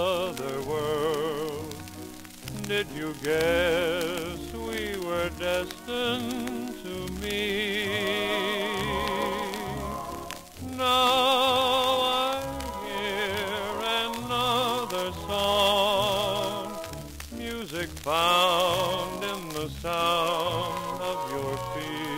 other world. Did you guess we were destined to meet? Now I hear another song, music found in the sound of your feet.